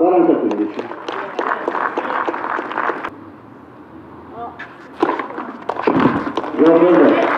Baran takımı geçiyor. Gördün mü?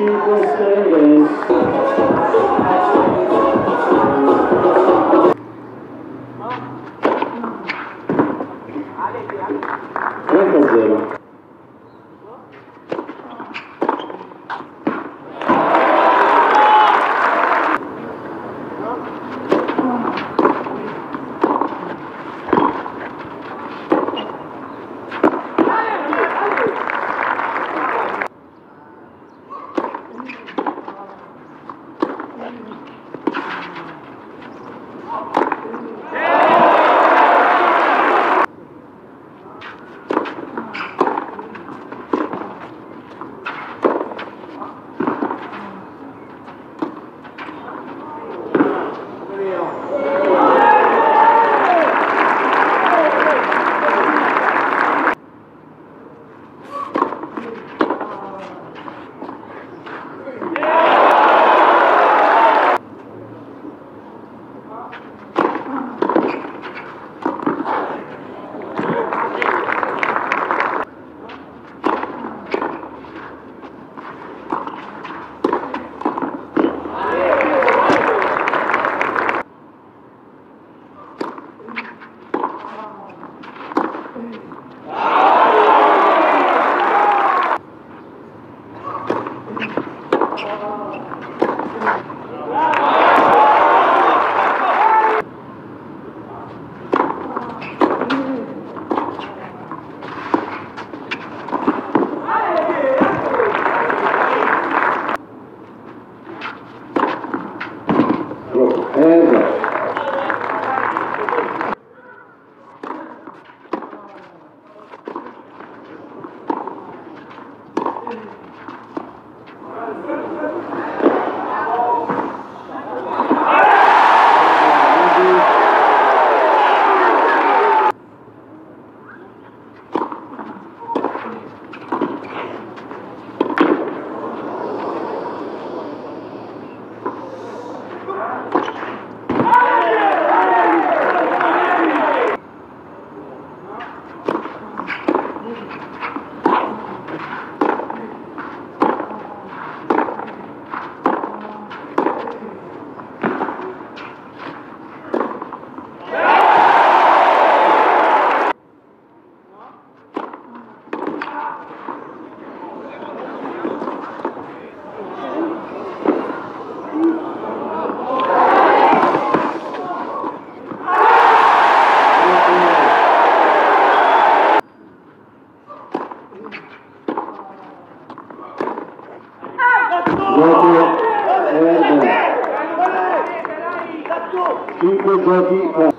you for staying. Chief Jogi uh,